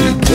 should